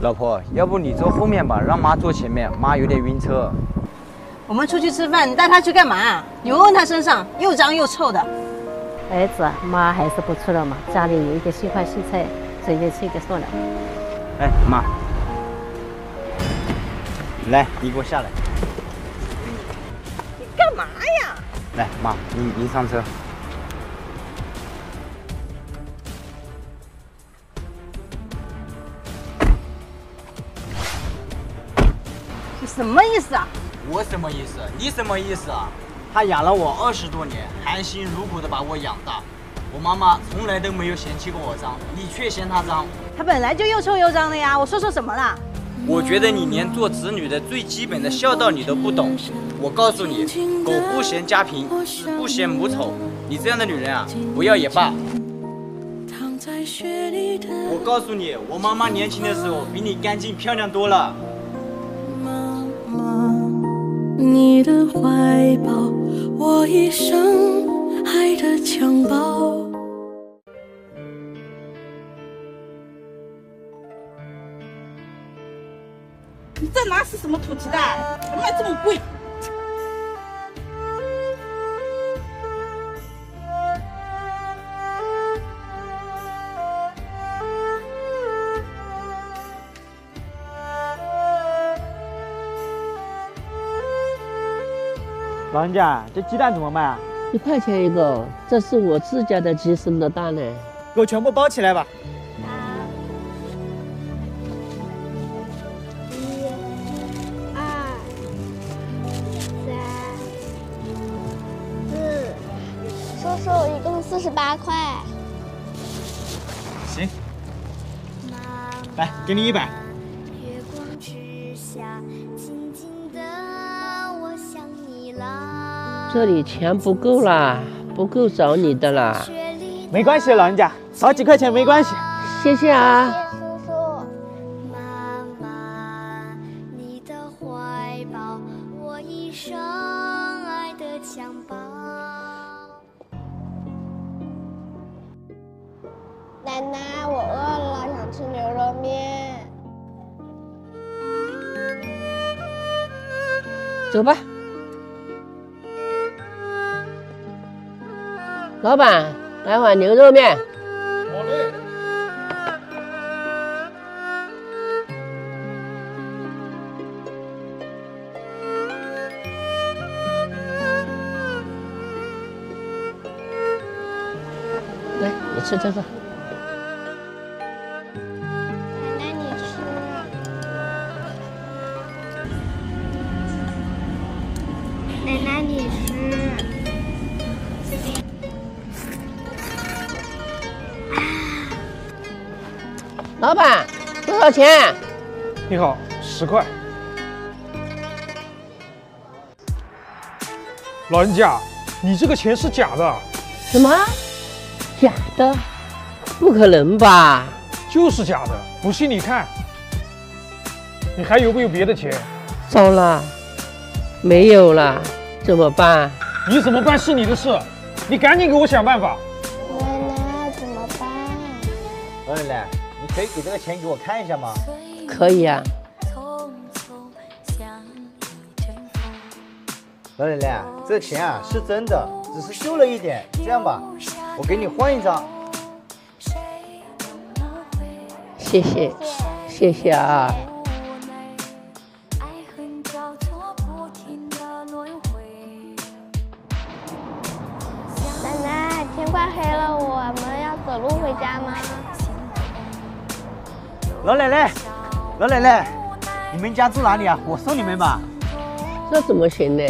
老婆，要不你坐后面吧，让妈坐前面，妈有点晕车。我们出去吃饭，你带她去干嘛？你闻闻他身上又脏又臭的。儿子，妈还是不吃了嘛，家里有一点碎块碎菜，随便吃一个算了。哎，妈，来，你给我下来。你干嘛呀？来，妈，你您上车。你什么意思啊？我什么意思？你什么意思啊？他养了我二十多年，含辛茹苦的把我养大，我妈妈从来都没有嫌弃过我脏，你却嫌她脏。她本来就又臭又脏的呀！我说错什么了？我觉得你连做子女的最基本的孝道你都不懂。我告诉你，狗不嫌家贫，子不嫌母丑。你这样的女人啊，不要也罢。我告诉你，我妈妈年轻的时候比你干净漂亮多了。你的怀抱，我一生爱的襁褓。你这拿是什么土鸡蛋？卖这么贵？老人家，这鸡蛋怎么卖啊？一块钱一个，这是我自家的鸡生的蛋呢。给我全部包起来吧。一、二、三、四，叔叔，一共四十八块。行，来，给你一百。这里钱不够啦，不够找你的啦。没关系，老人家，少几块钱没关系。谢谢啊。谢叔叔。妈妈，你的怀抱，我一生爱的襁褓。奶奶，我饿了，想吃牛肉面。走吧。老板，来碗牛肉面。好嘞。来，你吃这个。老板，多少钱？你好，十块。老人家，你这个钱是假的。什么？假的？不可能吧？就是假的，不信你看。你还有没有别的钱？糟了，没有了，怎么办？你怎么办是你的事，你赶紧给我想办法。奶奶怎么办？老奶奶，你可以给这个钱给我看一下吗？可以啊。老奶奶，这钱啊是真的，只是旧了一点。这样吧，我给你换一张。谢谢，谢谢啊。奶奶，天快黑了，我们要走路回家吗？老奶奶，老奶奶，你们家住哪里啊？我送你们吧。这怎么行呢？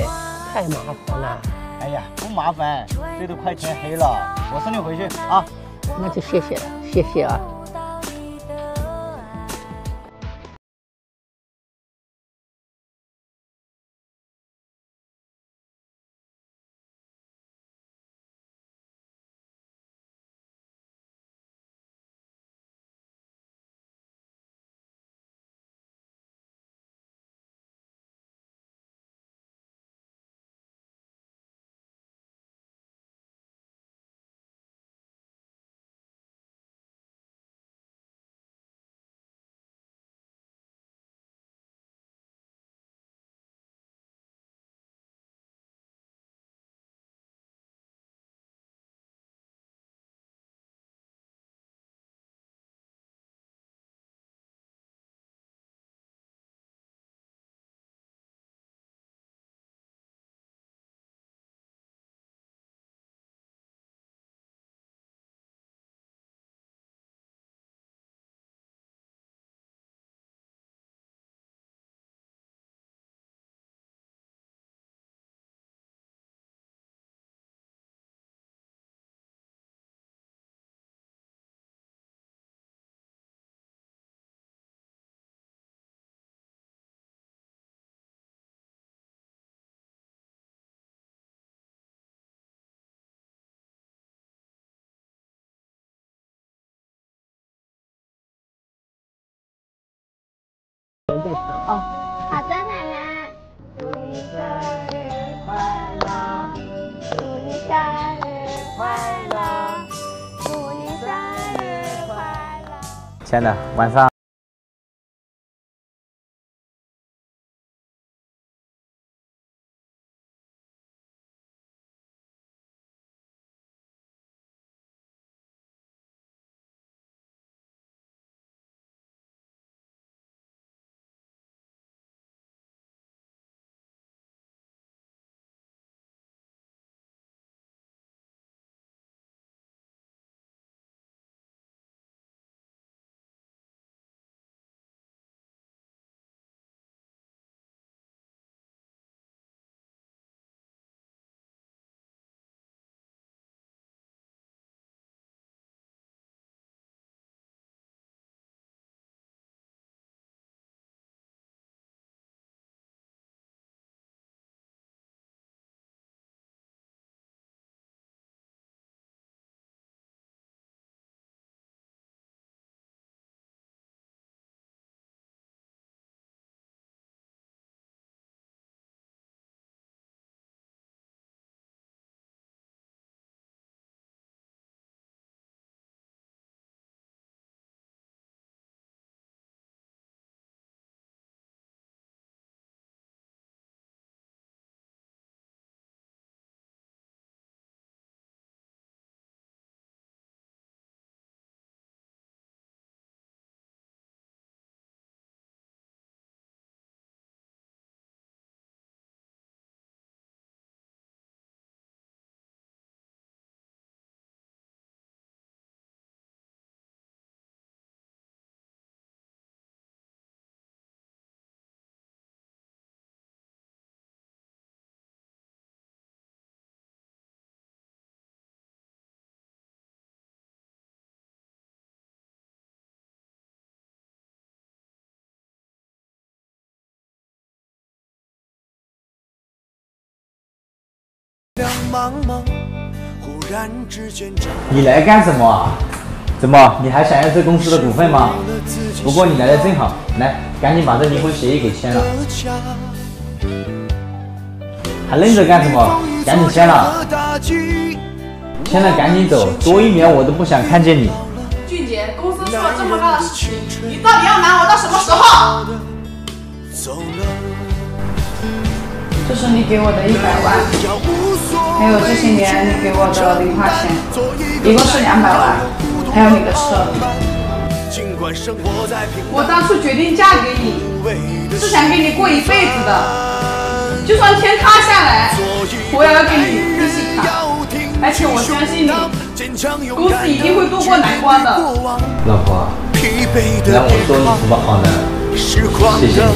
太麻烦了。哎呀，不麻烦，这都快天黑了，我送你回去啊。那就谢谢了，谢谢啊。哦。好的，奶奶。祝你生日快乐，祝你生日快乐，祝你生日快乐。亲爱的，晚上。你来干什么？怎么，你还想要这公司的股份吗？不过你来的正好，来，赶紧把这离婚协议给签了。还愣着干什么？赶紧签了！签了赶紧走，多一秒我都不想看见你。俊杰，公司出了这么大的事情，你到底要瞒我到什么时候？这是你给我的一百万，还有这些年你给我的零花钱，一共是两百万，还有你的车。我当初决定嫁给你，是想跟你过一辈子的，就算天塌下来，我也要跟你一起扛。而且我相信你，公司一定会度过难关的。老婆，让我做你什么好呢？谢谢你。